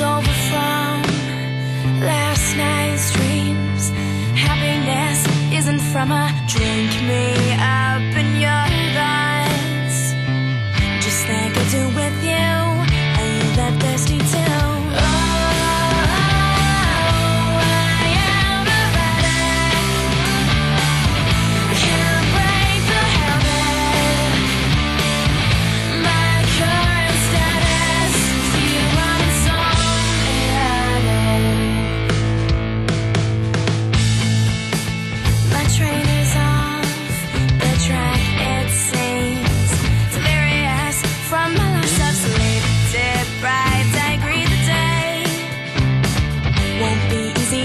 over from last night's dreams. Happiness isn't from a drink me. I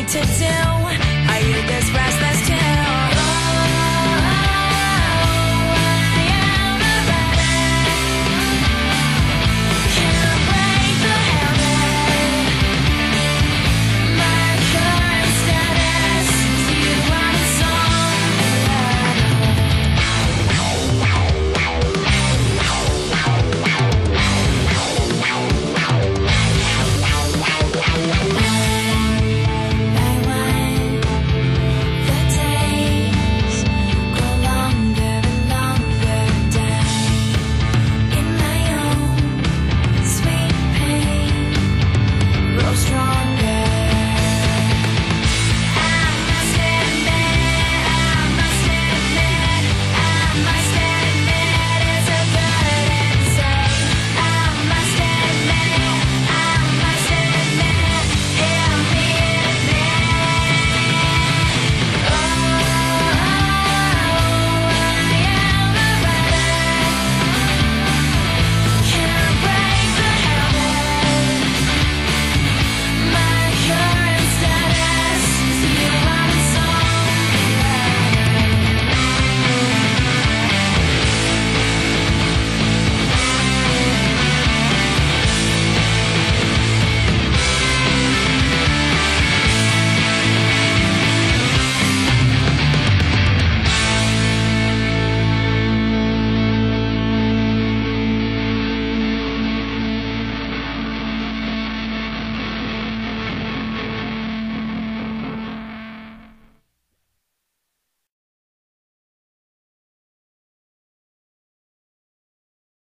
to do.